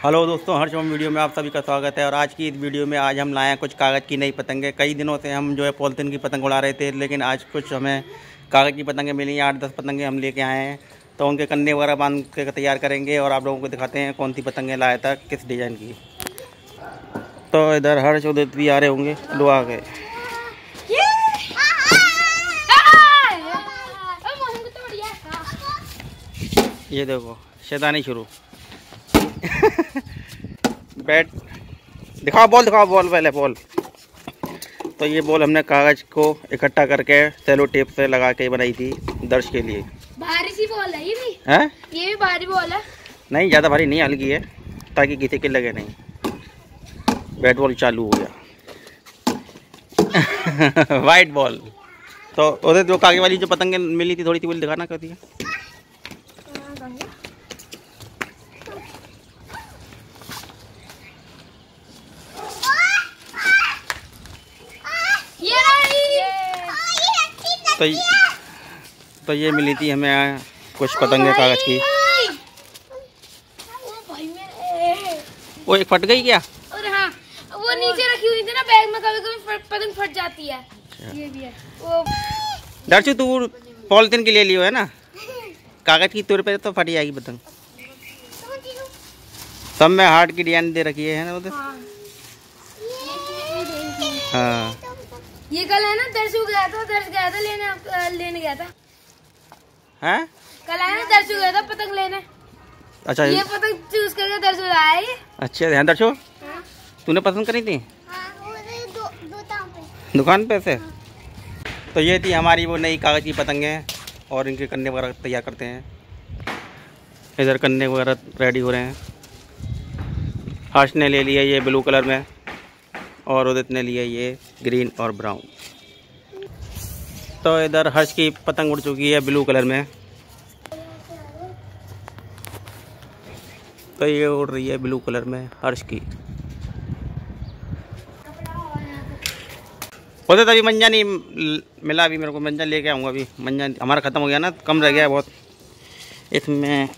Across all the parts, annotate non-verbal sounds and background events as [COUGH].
Hello दोस्तों हर ओम video में आप सभी का स्वागत है। और आज की इस वीडियो में आज हम लाए हैं कुछ कागज़ की नई पतंगें। कई दिनों से हम जो है पॉलिथीन की पतंग उड़ा रहे थे, लेकिन आज कुछ हमें कागज़ की पतंगें मिली हैं। आठ दस पतंगें हम लेके आए हैं। तो उनके कन्ने वगैरह बाँध के तैयार करेंगे और आप लोगों को दिखाते हैं कौन सी पतंगें लाया था, किस डिज़ाइन की। तो इधर हर उदित भी आ रहे होंगे लो आ गए। ये देखो, शैतानी शुरू। [LAUGHS] बैट। दिखाओ बॉल दिखाओ बॉल पहले बॉल। तो ये बॉल हमने कागज़ को इकट्ठा करके सेलो टेप से लगा के बनाई थी दर्श के लिए। भारी सी बॉल है ये भी। है? ये भी भारी बॉल है। नहीं ज़्यादा भारी नहीं हल्की है ताकि किसी के लगे नहीं। बैट बॉल चालू हो गया। [LAUGHS] वाइट बॉल तो उधर जो कागे वाली जो पतंगे मिली थी थोड़ी सी बोली दिखाना कर दिया ये रही तो ये, तो ये मिली थी हमें कुछ पतंगे कागज़ की। वो एक फट गई क्या? और हाँ वो नीचे रखी हुई थी ना बैग में कभी कभी पतंग फट जाती है। ये भी है। वो दर्शु तू पॉलिथीन के लिए लियो है ना? कागज़ की तौर पे तो फट जाएगी पतंग। सब में हार्ट की डिज़ाइन दे रखी है ना उधर हाँ। हाँ। ये कल है ना दर्शु गया था दर्श गया था लेने लेने गया था। हैं? कल है ना दर्शु गया था पतंग लेने। अच्छा ये पतंग चूज़ करके दर्शु लाया है ये। अच्छे ध्यान दर्शो। हाँ। तूने पसंद करी थी? हाँ, दुकान पे से? तो ये थी हमारी वो नई कागज़ की पतंगें और इनके कन्ने वगैरह तैयार करते हैं। इधर कन्ने वगैरह रेडी हो रहे हैं। हर्ष ने ले लिया ये ब्लू कलर में। और उदित ने लिया ये ग्रीन और ब्राउन। तो इधर हर्ष की पतंग उड़ चुकी है ब्लू कलर में। तो ये उड़ रही है ब्लू कलर में हर्ष की। उधर अभी मंजा नहीं मिला अभी मेरे को, मंजा लेके आऊँगा अभी। मंजा हमारा ख़त्म हो गया ना, कम रह गया है बहुत। इसमें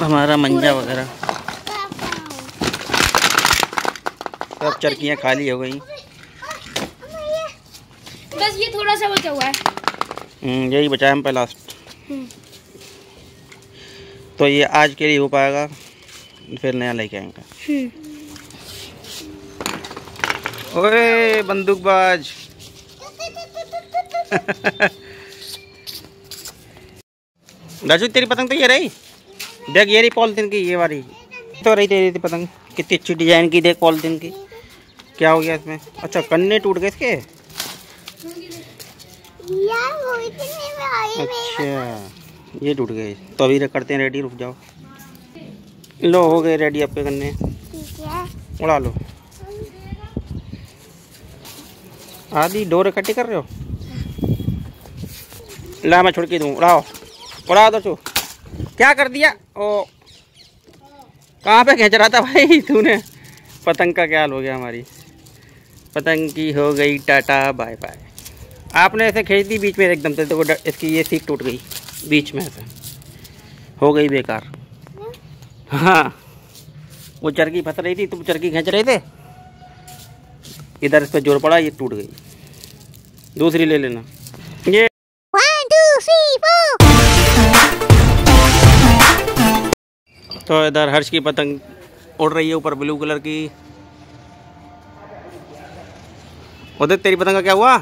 हमारा मंजा वगैरह। सब चरकियाँ खाली हो गई। बस ये थोड़ा सा बचा हुआ है। हम्म, यही बचा है हम पे लास्ट तो ये आज के लिए हो पाएगा फिर नया लेके आएँगे। ओए बंदूकबाज। राजू तेरी पतंग तो ये रही। देख ये रही पॉलिथीन की ये वाली। तो रही तेरी पतंग। कितनी अच्छी डिज़ाइन की देख पॉलिथीन की। क्या हो गया इसमें? अच्छा कन्ने टूट गए इसके? अच्छा ये टूट गए। तो अभी करते हैं रेडी रुक जाओ। लो हो गए रेडी आपके कन्ने। उड़ा लो। आदि डोर इकट्ठी कर रहे हो? ला मैं छुड़की दूँ। उड़ाओ। उड़ाओ दो चो। क्या कर दिया? ओ। कहाँ पे खींच रहा था भाई? तूने। पतंग का क्या हाल हो गया हमारी। पतंग की हो गई टाटा बाय बाय। आपने ऐसे खींच दी बीच में एकदम से तो इसकी ये सीट टूट गई बीच में से। हो गई बेकार। हाँ। वो चरखी फंस रही थी तुम चरखी खींच रहे थे। इधर इस पर ज़ोर पड़ा ये टूट गई। दूसरी ले लेना। ये तो इधर हर्ष की पतंग उड़ रही है ऊपर ब्लू कलर की। उदित तेरी पतंग का क्या हुआ?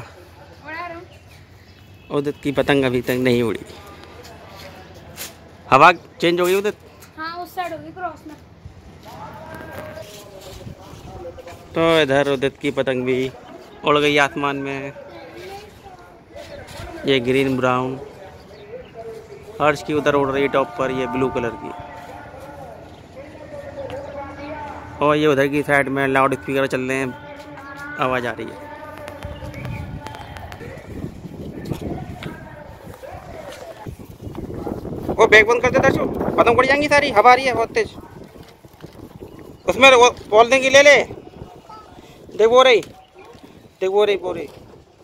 उदित की पतंग अभी तक नहीं उड़ी। हवा चेंज हो गई उदित हाँ उस साइड होगी क्रॉस में। तो इधर उदित की पतंग भी उड़ गई आसमान में। ये ग्रीन ब्राउन हर्ष की उधर उड़ रही है टॉप पर ये ब्लू कलर की। और ये उधर की साइड में लाउड स्पीकर चल रहे हैं। आवाज़ आ रही है। वो बैग बंद कर दे दर्शो पतंग पड़ जाएँगी सारी हवा रही है बहुत तेज। उसमें वो बोल देंगी ले ले। देख वो रही। देख वो रही वो रही।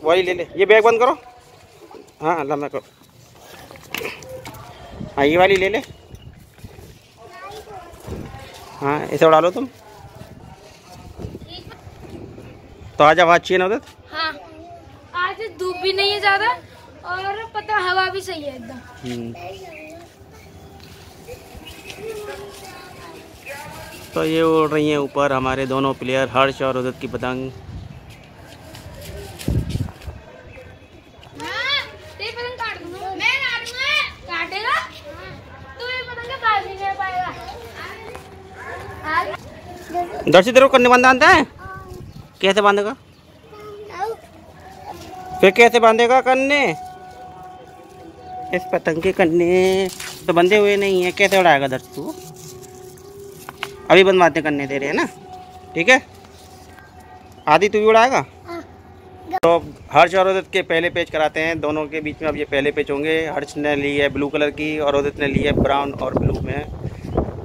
वही ले ले। ये बैग बंद करो। हाँ लंबा करो। हाँ ये वाली ले ले। हाँ इसे उड़ा लो तुम। तो आज आवाज़ चाहिए ना उधर? हाँ। आज धूप भी नहीं है ज़्यादा और पता हवा भी सही है एकदम। हम्म। तो ये उड़ रही हैं ऊपर हमारे दोनों प्लेयर हर्ष और उदित की पतंग। हाँ, तेरी पतंग काट दूँगा। मैं काटूँगा। काटेगा? ये पतंग का काट नहीं कर पाएगा? दर्शी तेरे को कन्ने बांधा है? कैसे बांधेगा? फिर कैसे बांधेगा कन्ने इस पतंग के कन्ने तो बंधे हुए नहीं है कैसे उड़ाएगा दर्शी तू? अभी बनवाते करने दे रहे हैं ना? ठीक है? आदि तू भी उड़ाएगा? तो हर्ष और उदित के पहले पेज कराते हैं। दोनों के बीच में अब ये पहले पेज होंगे। हर्ष ने ली है ब्लू कलर की और उदित ने ली है ब्राउन और ब्लू में।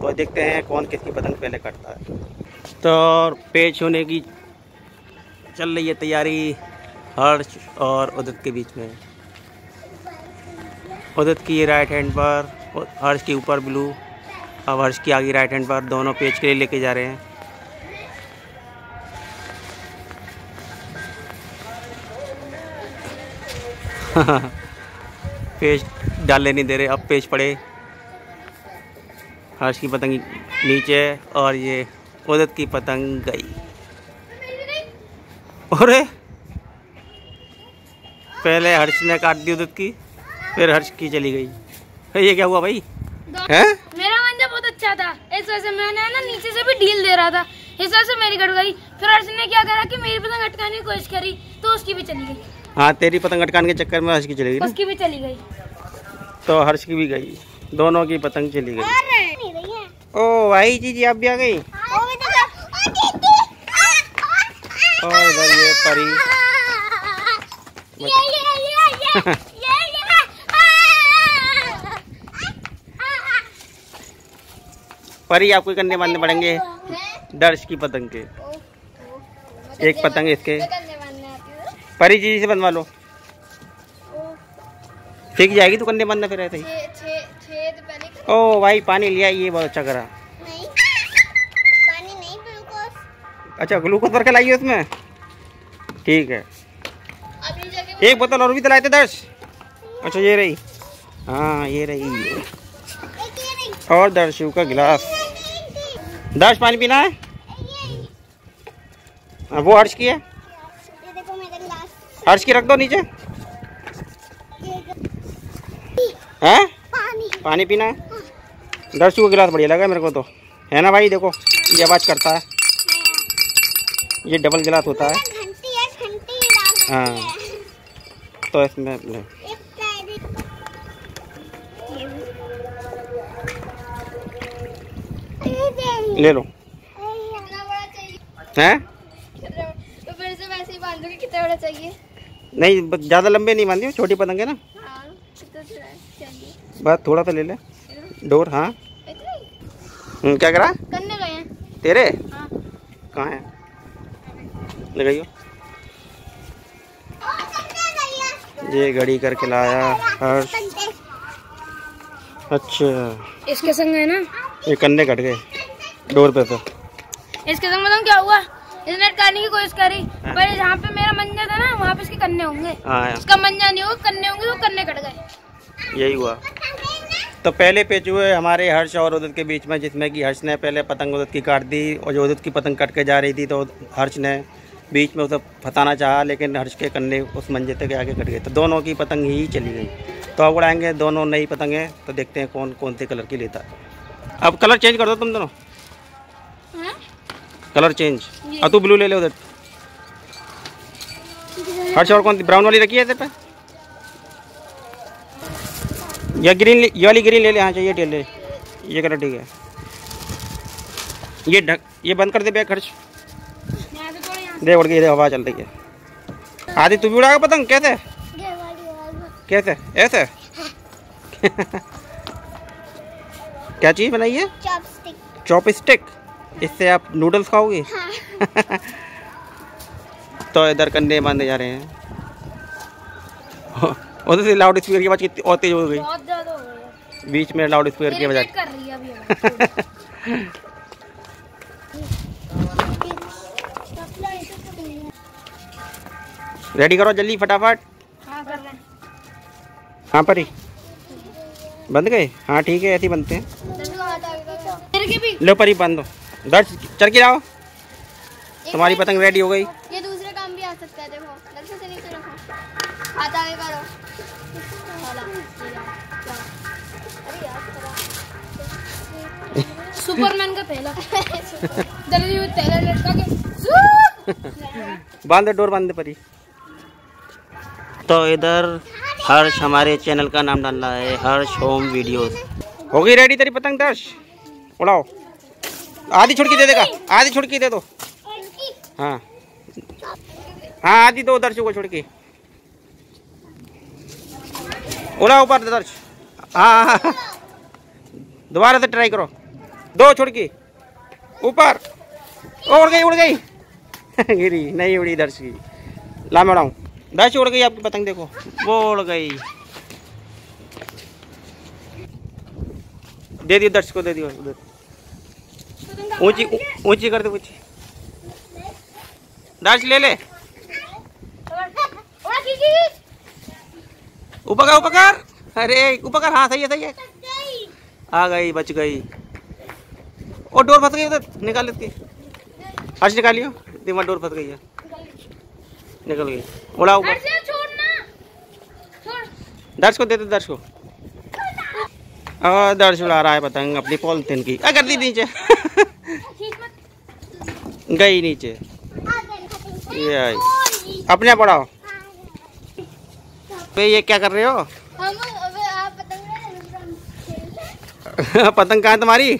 तो देखते हैं कौन किसकी पतंग पहले कटता है। तो पेज होने की चल रही है तैयारी हर्ष और उदित के बीच में। उदित की राइट हैंड पर हर्ष के ऊपर ब्लू अब हर्ष की आगे राइट हैंड पर दोनों पेज के लिए लेके जा रहे हैं। [LAUGHS] पेज डालने नहीं दे रहे, अब पेज पड़े। हर्ष की पतंग नीचे और ये उदत की पतंग गई। अरे! पहले हर्ष ने काट दी उदत की, फिर हर्ष की चली गई। [LAUGHS] ये क्या हुआ भाई? हैं? मेरा मंजा बहुत अच्छा था। इस वजह से मैंने ना नीचे से भी ढील दे रहा था। इस वजह से मेरी कट गई फिर अर्श ने क्या करा कि मेरी पतंग अटकाने की कोशिश करी तो उसकी भी चली गई। हाँ तेरी पतंग अटकाने के चक्कर में हर्ष की चली गई उसकी भी चली गई। तो हर्ष की भी गई। दोनों की पतंग चली गई। ओ भाई जी जी आप भी आ गई? और इधर ये परी। [LAUGHS] [LAUGHS] परी आपको करने बांधने पड़ेंगे दर्श की पतंग के। एक पतंग इसके। परी जी से बनवा लो। सीख जाएगी तो कंधे बांधना फिर ऐसे ही। ओ, भाई पानी लिया ये बहुत अच्छा करा। अच्छा ग्लूकोज भर के लाइए उसमें। ठीक है। एक बोतल और भी तो लाए थे दर्श। अच्छा ये रही। हाँ ये रही। और दर्शु का गिलास। दर्श पानी पीना है? हाँ, वो हर्ष की है हर्ष की रख दो नीचे। हैं? पानी पीना है? दर्शु का गिलास बढ़िया लगा मेरे को तो। है ना भाई देखो ये आवाज़ करता है। ये डबल गिलास होता है। हाँ तो इसमें ले ले। हैं? तो फिर से वैसे ही बांधोगे कितना बड़ा चाहिए नहीं ज़्यादा लंबे नहीं बांधी छोटी पतंग है ना। हाँ बस थोड़ा सा ले ले। डोर हाँ। हम्म, क्या करा? करने गए हैं तेरे? हाँ कहाँ है? लगाइयो। ये घड़ी करके लाया हर्ष। अच्छा। इसके संग है ना? ये कन्ने कट गए। डोर पे तो इसके संग मतलब क्या हुआ? इसने अटकाने की कोशिश करी पर जहाँ पे मेरा मंजा था ना वहाँ पे इसके कन्ने होंगे। हाँ उसका मंजा नहीं होगा कन्ने होंगे तो कन्ने कट गए। यही हुआ। तो पहले पेच हुए हमारे हर्ष और उदित के बीच में जिसमें कि हर्ष ने पहले पतंग उदित की काट दी और जो उदित की पतंग कट के जा रही थी तो हर्ष ने बीच में उसे फंसाना चाहा लेकिन हर्ष के कन्ने उस मंजे तक आगे कट गए। तो दोनों की पतंग ही चली गई। तो अब उड़ाएँगे दोनों नई पतंगें तो देखते हैं कौन कौन से कलर की लेता है। अब कलर चेंज कर दो तुम दोनों। हाँ? Colour change. और तू ब्लू ले ले उधर। हर्ष और कौन ब्राउन वाली रखी है तेरे पे? या ग्रीन ये वाली ग्रीन ले ले। हाँ चाहिए ले। ये कलर ठीक है। ये ढक ये बंद कर दे बैग खर्च दे उड़ गई हवा चल रही है। आदि तू भी उड़ाएगा पतंग? कैसे? कैसे? ऐसे? [LAUGHS] क्या चीज़ बनाई है? चॉपस्टिक चॉप स्टिक इससे आप नूडल्स खाओगे? हाँ। [LAUGHS] तो इधर कंधे बांधे जा रहे हैं। [LAUGHS] उधर से लाउड स्पीकर की आवाज़ कितनी और तेज हो गई। बीच में लाउड स्पीकर की आवाज़ रेडी [LAUGHS] करो जल्दी फटाफट। हाँ परी। बंद गए? हाँ ठीक है ऐसे ही बनते हैं। लो परी बांधो दर्श चढ़ के आओ तुम्हारी पतंग रेडी हो गई। ये दूसरे काम भी आ सकता है देखो। लक्ष्य से नीचे रखो। हाथ आगे करो। सुपरमैन का पहला। जल्दी वो तेला लटका के! बाँध दे डोर बाँध परी तो इधर हर्ष हमारे चैनल का नाम डाल रहा है हर्ष होम वीडियोस। हो गई रेडी तेरी पतंग दर्श? उड़ाओ। आधी छुड़की दे देगा। आधी छुड़की दे दो। हाँ। हाँ आधी दो दर्श को छुड़की। उड़ाओ ऊपर दर्श हाँ हाँ, हाँ। दोबारा से ट्राई करो। दो छुड़की। ऊपर। उड़ गई उड़ गई। [LAUGHS] गिरी नहीं उड़ी दर्श की। ला मैं दर्श उड़ गई आपकी पतंग देखो। वो उड़ गई। दे दियो दर्श को दे दियो। उधर ऊँची ऊँची कर दे ऊँची। दर्श ले ले। ओड़ा खींच खींच ऊपर कर ऊपर कर अरे ऊपर कर हाँ सही है सही है। आ गई बच गई। और डोर फंस गई उधर। निकाल लेती हर्ष निकालियो दिमाग डोर फंस गई है। निकल गई। उड़ा ऊपर। दर्श को दे दे दर्श को। दर्श उड़ा रहा है पतंग। अपनी पॉलिथीन की। कर दी नीचे। [LAUGHS] गई नीचे। ये आई अपने पढ़ाओ। पे ये क्या कर रहे हो? [LAUGHS] पतंग कहाँ है तुम्हारी?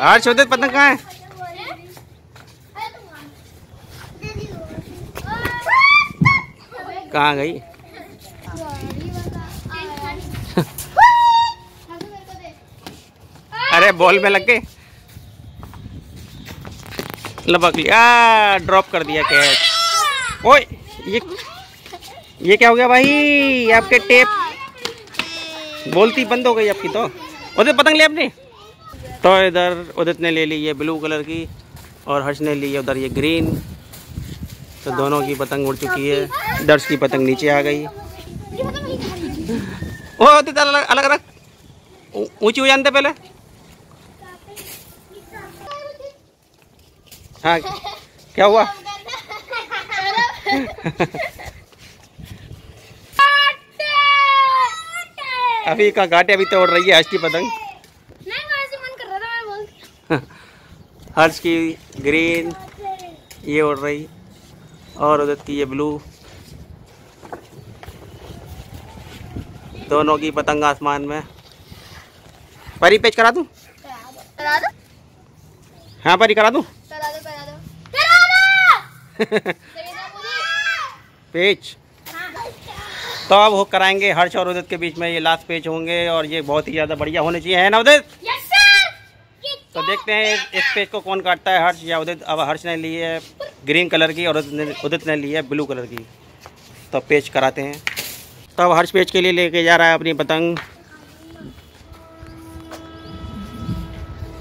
हर्ष उदित पतंग कहाँ है? कहाँ गई? [LAUGHS] अरे, बॉल में लग गए। लपक लिया ड्रॉप कर दिया कैच ओए, ये ये क्या हो गया भाई? आपके टेप बोलती बंद हो गई आपकी तो। उदित पतंग ले अपनी। तो इधर, उदित ने ले ली ये ब्लू कलर की, और हर्ष ने ली उधर ये ग्रीन तो दोनों की पतंग उड़ चुकी है। दर्श की पतंग नीचे आ गई। ओ, उदित, अलग अलग रख। ऊ- ऊँची हो जानते पहले। हाँ क्या हुआ? [LAUGHS] अभी का घाटे अभी तो उड़ रही है हर्ष की पतंग। नहीं मैं ऐसे मन कर रहा था मैं बोल दिया [LAUGHS] हर्ष की ग्रीन ये उड़ रही और उधर की ये ब्लू। दोनों की पतंग आसमान में। परी पेच करा दूँ? करा दो। हाँ परी करा दो? [LAUGHS] पेच। तो अब हो कराएँगे हर्ष और उदित के बीच में ये लास्ट पेच होंगे और ये बहुत ही ज़्यादा बढ़िया होने चाहिए है ना उदित? तो देखते हैं इस- पेज को कौन काटता है हर्ष या उदित? अब हर्ष ने ली है ग्रीन कलर की और उदित ने उदित ने ली है ब्लू कलर की। तो पेज कराते हैं। तो अब हर्ष पेज के लिए लेके जा रहा है अपनी पतंग।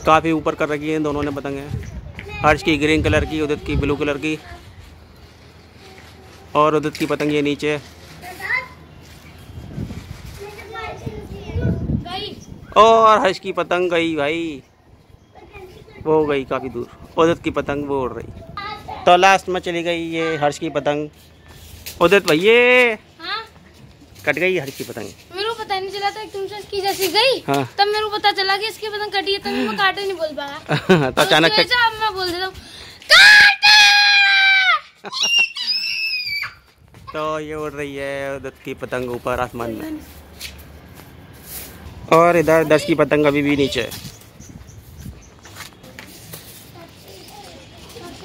काफ़ी ऊपर कर रखी है दोनों ने पतंगें। हर्ष की ग्रीन कलर की उदित की ब्लू कलर की। और उदित की पतंग ये नीचे। और हर्ष की पतंग गई भाई। वो गई काफ़ी दूर। उदित की पतंग वो उड़ रही। तो लास्ट में चली गई ये हर्ष की पतंग। उदित भैये हाँ। कट गई हर्ष की पतंग। मेरे को पता नहीं चला था तुमसे इसकी जैसी गई। हाँ। तब मेरे को पता चला कि इसकी पतंग कटी है तब मैं काटे नहीं बोल पाया। [LAUGHS] तो अचानक अब मैं बोल देता हूँ [LAUGHS] तो ये उड़ रही है उदित की पतंग ऊपर आसमान में। और इधर दस की पतंग अभी भी नीचे।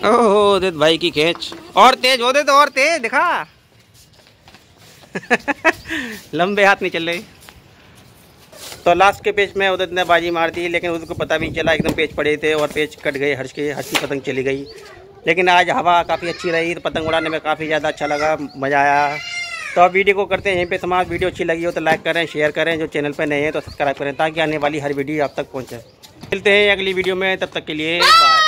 ओहो, उदित भाई की खेच। और तेज हो दे तो और तेज, दिखा। [LAUGHS] लंबे हाथ नहीं चल रहे। तो लास्ट के पेज में उदित ने बाजी मार दी, लेकिन उसको पता भी नहीं चला, एकदम पेज पड़े थे और पेज कट गए, हर्ष के, हर्ष की पतंग चली गई। लेकिन आज हवा काफ़ी अच्छी रही तो पतंग उड़ाने में काफ़ी ज़्यादा अच्छा लगा, मज़ा आया। तो अब वीडियो को करते हैं, यहीं पे समाज वीडियो अच्छी लगी हो तो लाइक करें, शेयर करें, जो चैनल पर नए हैं तो सब्सक्राइब करें, ताकि आने वाली हर वीडियो आप तक पहुँचे। मिलते हैं अगली वीडियो में, तब तक के लिए बाय।